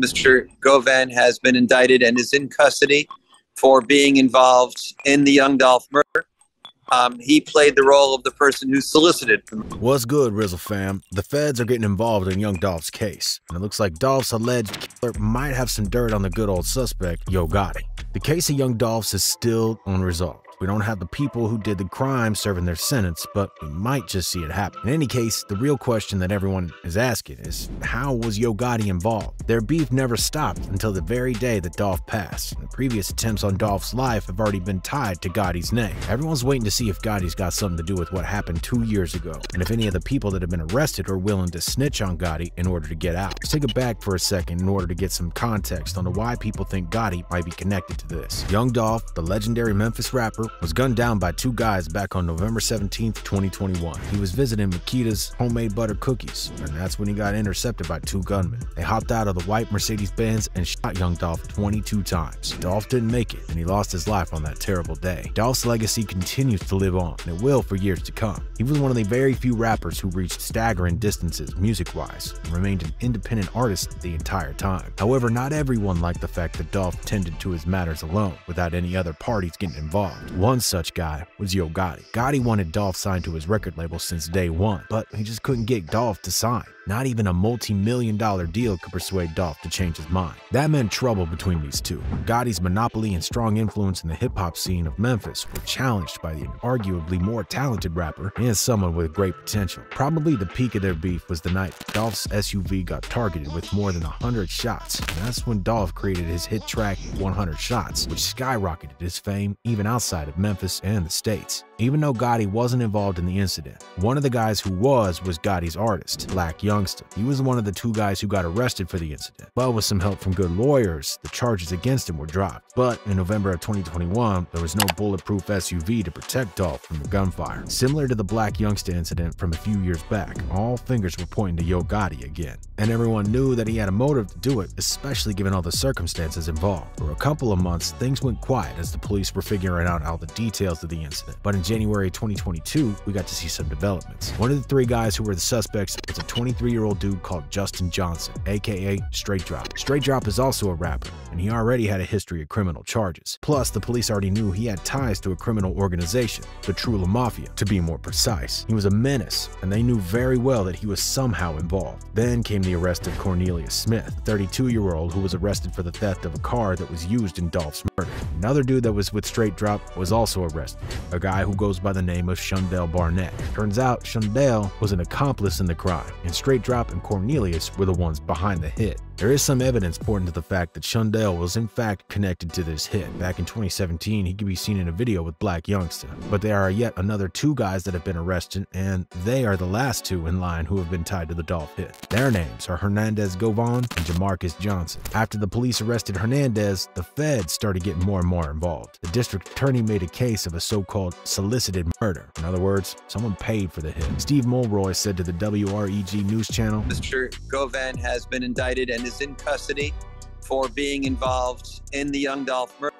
Mr. Govan has been indicted and is in custody for being involved in the Young Dolph murder. Um, he played the role of the person who solicited. What's good, Rizzle fam? The feds are getting involved in young Dolph's case, and it looks like Dolph's alleged killer might have some dirt on the good old suspect, Yo Gotti. The case of young Dolph's is still unresolved. We don't have the people who did the crime serving their sentence, but we might just see it happen. In any case, the real question that everyone is asking is how was Yo Gotti involved? Their beef never stopped until the very day that Dolph passed. The previous attempts on Dolph's life have already been tied to Gotti's name. Everyone's waiting to see if Gotti's got something to do with what happened two years ago, and if any of the people that have been arrested are willing to snitch on Gotti in order to get out. Let's take it back for a second in order to get some context on why people think Gotti might be connected to this. Young Dolph, the legendary Memphis rapper, was gunned down by two guys back on November 17, 2021. He was visiting Makeda's homemade butter cookies, and that's when he got intercepted by two gunmen. They hopped out of the white Mercedes Benz and shot young Dolph 22 times. Dolph didn't make it, and he lost his life on that terrible day. Dolph's legacy continues to live on, and it will for years to come. He was one of the very few rappers who reached staggering distances music-wise, and remained an independent artist the entire time. However, not everyone liked the fact that Dolph tended to his matters alone, without any other parties getting involved. One such guy was Yo Gotti. Gotti wanted Dolph signed to his record label since day one, but he just couldn't get Dolph to sign. Not even a multi-million dollar deal could persuade Dolph to change his mind. That meant trouble between these two. Gotti's monopoly and strong influence in the hip-hop scene of Memphis were challenged by the arguably more talented rapper and someone with great potential. Probably the peak of their beef was the night Dolph's SUV got targeted with more than 100 shots, and that's when Dolph created his hit track 100 Shots, which skyrocketed his fame even outside of Memphis and the States. Even though Gotti wasn't involved in the incident, one of the guys who was was Gotti's artist, Blac Youngsta. He was one of the two guys who got arrested for the incident, but with some help from good lawyers, the charges against him were dropped. But in November of 2021, there was no bulletproof SUV to protect Dolph from the gunfire. Similar to the Blac Youngsta incident from a few years back, all fingers were pointing to Yo Gotti again. And everyone knew that he had a motive to do it, especially given all the circumstances involved. For a couple of months, things went quiet as the police were figuring out all the details of the incident. But in January 2022, we got to see some developments. One of the three guys who were the suspects was a 23-year-old dude called Justin Johnson, aka Straight Drop. Straight Drop is also a rapper, and he already had a history of criminal charges. Plus, the police already knew he had ties to a criminal organization, the Trula Mafia, to be more precise. He was a menace, and they knew very well that he was somehow involved. Then came the arrest of Cornelius Smith, 32-year-old who was arrested for the theft of a car that was used in Dolph's murder. Another dude that was with Straight Drop was also arrested, a guy who goes by the name of Shundale Barnett. Turns out Shundell was an accomplice in the crime, and Straight Drop and Cornelius were the ones behind the hit. There is some evidence pointing to the fact that Shundale was in fact connected to this hit. Back in 2017, he could be seen in a video with Blac Youngsta. But there are yet another two guys that have been arrested, and they are the last two in line who have been tied to the Dolph hit. Their names are Hernandez Govan and Jermarcus Johnson. After the police arrested Hernandez, the feds started getting more and more involved. The district attorney made a case of a so-called solicited murder. In other words, someone paid for the hit. Steve Mulroy said to the WREG news channel, Mr. Govan has been indicted and is in custody for being involved in the Young Dolph murder.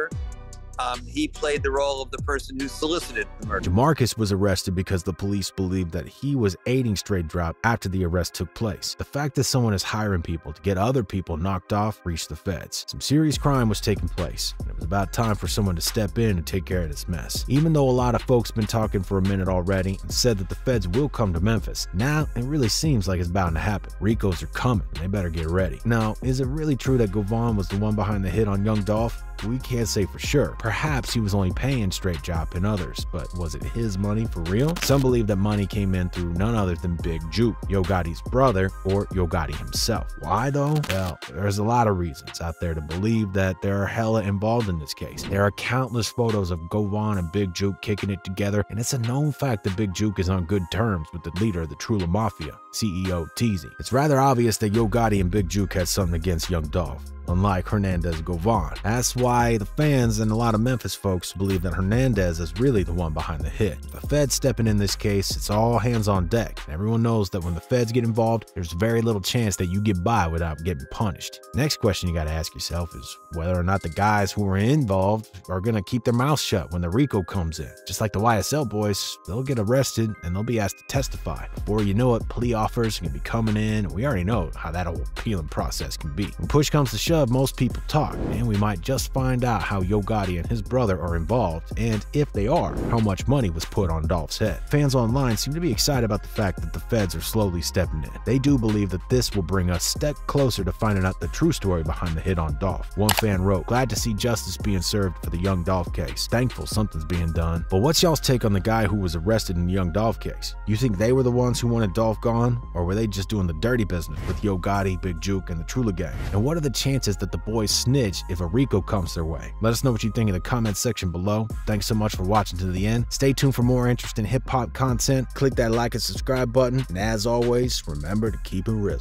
Um, he played the role of the person who solicited the murder. Jermarcus was arrested because the police believed that he was aiding Straight Drop after the arrest took place. The fact that someone is hiring people to get other people knocked off reached the feds. Some serious crime was taking place, and it was about time for someone to step in and take care of this mess. Even though a lot of folks been talking for a minute already and said that the feds will come to Memphis, now it really seems like it's bound to happen. RICOs are coming, and they better get ready. Now, is it really true that Govan was the one behind the hit on Young Dolph? We can't say for sure. Perhaps he was only paying Straight Drop and others, but was it his money for real? Some believe that money came in through none other than Big Jook, Yo Gotti's brother, or Yo Gotti himself. Why though? Well, there's a lot of reasons out there to believe that there are hella involved in this case. There are countless photos of Govan and Big Jook kicking it together, and it's a known fact that Big Jook is on good terms with the leader of the Trula Mafia, CEO Teezy. It's rather obvious that Yo Gotti and Big Juke had something against Young Dolph. Unlike Hernandez Govan. That's why the fans and a lot of Memphis folks believe that Hernandez is really the one behind the hit. The feds stepping in this case, it's all hands on deck. Everyone knows that when the feds get involved, there's very little chance that you get by without getting punished. Next question you gotta ask yourself is whether or not the guys who were involved are gonna keep their mouths shut when the RICO comes in. Just like the YSL boys, they'll get arrested and they'll be asked to testify. Before you know it, plea offers can be coming in. We already know how that whole appealing process can be. When push comes to shove, most people talk, and we might just find out how Yo Gotti and his brother are involved, and if they are, how much money was put on Dolph's head. Fans online seem to be excited about the fact that the feds are slowly stepping in. They do believe that this will bring us step closer to finding out the true story behind the hit on Dolph. One fan wrote, Glad to see justice being served for the young Dolph case. Thankful something's being done. But what's y'all's take on the guy who was arrested in the young Dolph case? You think they were the ones who wanted Dolph gone, or were they just doing the dirty business with Yo Gotti, Big Jook, and the Trula gang? And what are the chances that the boys snitch if a RICO comes their way? Let us know what you think in the comments section below. Thanks so much for watching to the end. Stay tuned for more interesting hip hop content. Click that like and subscribe button. And as always, remember to keep it real.